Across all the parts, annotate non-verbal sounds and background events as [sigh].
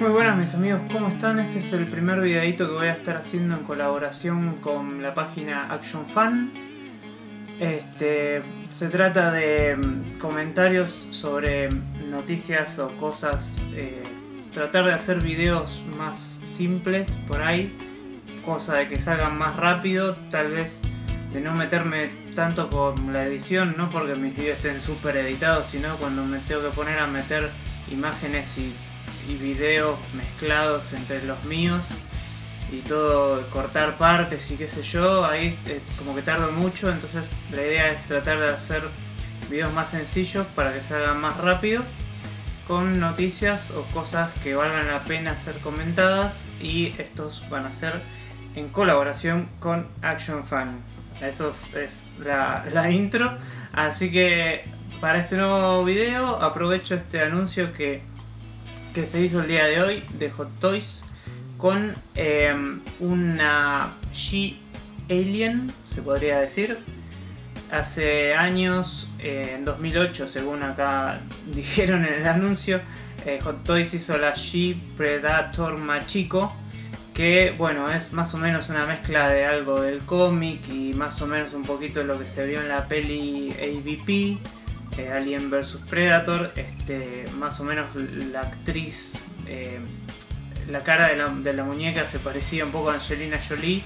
Muy buenas mis amigos, ¿cómo están? Este es el primer videito que voy a estar haciendo en colaboración con la página Action Fan. Este, se trata de mm, comentarios sobre noticias o cosas, eh, tratar de hacer videos más simples por ahí, cosa de que salgan más rápido, tal vez de no meterme tanto con la edición, no porque mis videos estén súper editados, sino cuando me tengo que poner a meter imágenes y y videos mezclados entre los míos y todo, cortar partes y qué sé yo, ahí eh, como que tardo mucho, entonces la idea es tratar de hacer videos más sencillos para que salgan más rápido, con noticias o cosas que valgan la pena ser comentadas y estos van a ser en colaboración con Action Fan. Eso es la intro, así que para este nuevo video aprovecho este anuncio que que se hizo el día de hoy de Hot Toys con eh, una She-Alien, se podría decir. Hace años, eh, en 2008, según acá [laughs] dijeron en el anuncio, eh, Hot Toys hizo la She-Predator Machico, que bueno, es más o menos una mezcla de algo del cómic y más o menos un poquito lo que se vio en la peli AVP eh, Alien vs Predator, este, más o menos la actriz, eh, la cara de la, muñeca se parecía un poco a Angelina Jolie.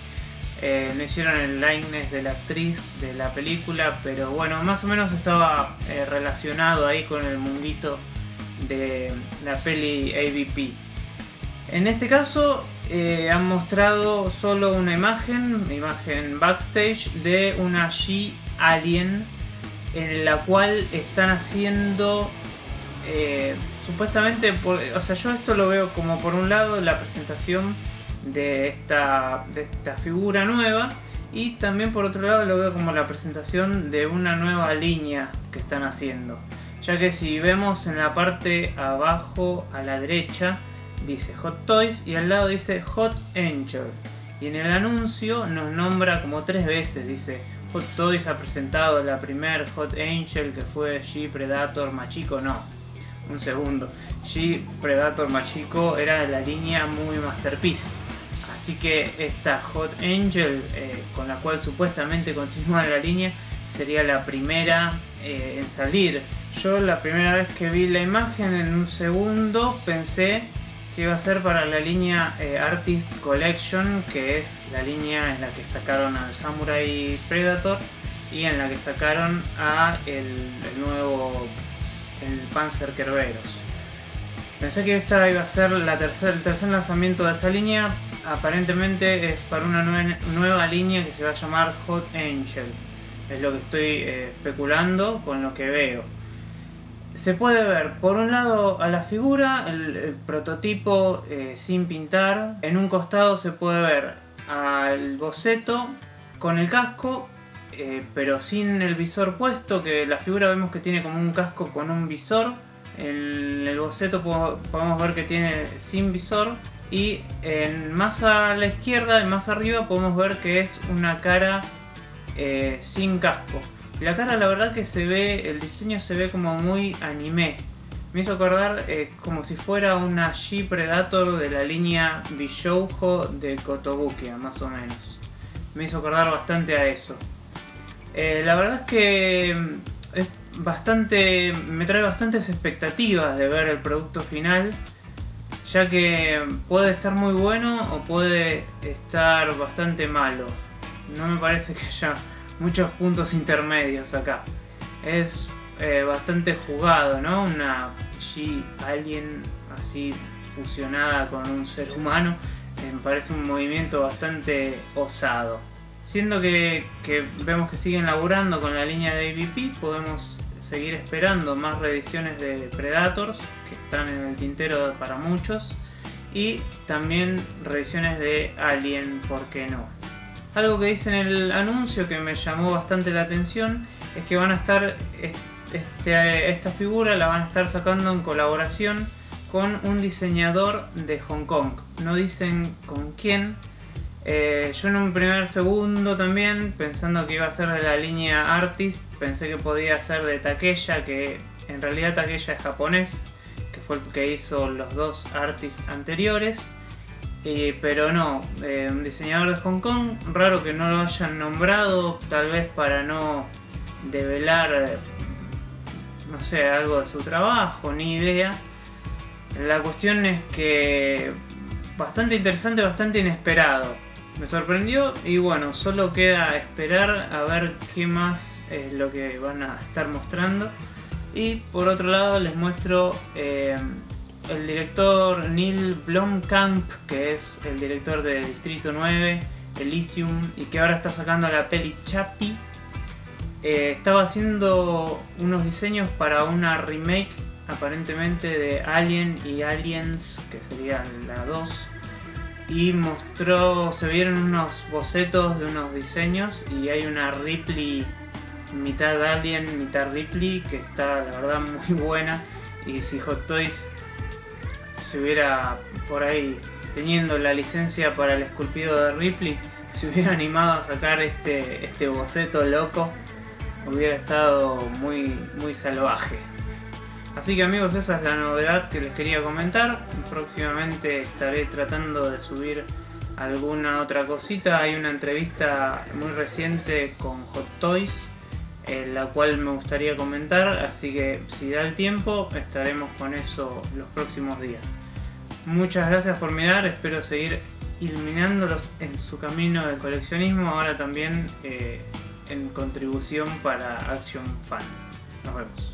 Eh, no hicieron el likeness de la actriz de la película, pero bueno, más o menos estaba relacionado ahí con el mundito de la peli AVP. En este caso han mostrado solo una imagen, imagen backstage de una She-Alien en la cual están haciendo eh, supuestamente, o sea, yo esto lo veo como por un lado la presentación de esta, de esta figura nueva y también por otro lado lo veo como la presentación de una nueva línea que están haciendo. Ya que si vemos en la parte abajo a la derecha dice Hot Toys y al lado dice Hot Angel. Y en el anuncio nos nombra como tres veces, dice Hot Toys ha presentado la primer Hot Angel que fue G Predator Machico, no, un segundo. G Predator Machico era de la línea Movie Masterpiece. Así que esta Hot Angel, eh, con la cual supuestamente continúa la línea, sería la primera eh, en salir. Yo la primera vez que vi la imagen en un segundo pensé que iba a ser para la línea eh, Artist Collection, que es la línea en la que sacaron al Samurai Predator y en la que sacaron a el, nuevo el Panzer Kerberos. Pensé que esta iba a ser la tercer, el tercer lanzamiento de esa línea. Aparentemente es para una nueva, línea que se va a llamar Hot Angel. Es lo que estoy eh, especulando con lo que veo se puede ver por un lado a la figura, el, prototipo eh, sin pintar. En un costado se puede ver al boceto con el casco, eh, pero sin el visor puesto, que la figura vemos que tiene como un casco con un visor. En el boceto podemos ver que tiene sin visor. Y en, más a la izquierda más arriba podemos ver que es una cara eh, sin casco. La cara la verdad que se ve, el diseño se ve como muy anime. Me hizo acordar eh, como si fuera una G Predator de la línea Bishoujo de Kotobukiya, más o menos. Me hizo acordar bastante a eso. Eh, la verdad es que mm, es bastante, me trae bastantes expectativas de ver el producto final, ya que puede estar muy bueno o puede estar bastante malo. No me parece que haya muchos puntos intermedios acá. Es eh, bastante jugado, ¿no? Una G Alien así fusionada con un ser humano. Eh, me parece un movimiento bastante osado. Siendo que, que, vemos que siguen laburando con la línea de AVP, podemos seguir esperando más reediciones de Predators, que están en el tintero para muchos, y también reediciones de Alien, ¿por qué no? Algo que dice en el anuncio que me llamó bastante la atención es que van a estar, este, esta figura la van a estar sacando en colaboración con un diseñador de Hong Kong. No dicen con quién. Eh, yo en un primer segundo también, pensando que iba a ser de la línea Artist, pensé que podía ser de Takeya, que en realidad Takeya es japonés, que fue el que hizo los dos artists anteriores. Pero no, eh, un diseñador de Hong Kong, raro que no lo hayan nombrado, tal vez para no develar, no sé, algo de su trabajo, ni idea. La cuestión es que bastante interesante, bastante inesperado. Me sorprendió y bueno, solo queda esperar a ver qué más es lo que van a estar mostrando. Y por otro lado les muestro eh, el director Neil Blomkamp, que es el director de Distrito 9, Elysium, y que ahora está sacando la peli Chappie. Eh, estaba haciendo unos diseños para una remake aparentemente de Alien y Aliens, que sería la 2. Y mostró, se vieron unos bocetos de unos diseños y hay una Ripley mitad Alien, mitad Ripley, que está la verdad [laughs] muy buena. Y si Hot Toys se hubiera por ahí teniendo la licencia para el esculpido de Ripley, [laughs] se hubiera animado a sacar este, este boceto loco, hubiera estado muy, muy salvaje. Así que amigos, esa es la novedad que les quería comentar. Próximamente estaré tratando de subir alguna otra cosita. Hay una entrevista muy reciente con Hot Toys la cual me gustaría comentar, así que si da el tiempo estaremos con eso los próximos días. Muchas gracias por mirar, espero seguir iluminándolos en su camino de coleccionismo, ahora también eh, en contribución para Action Fan. Nos vemos.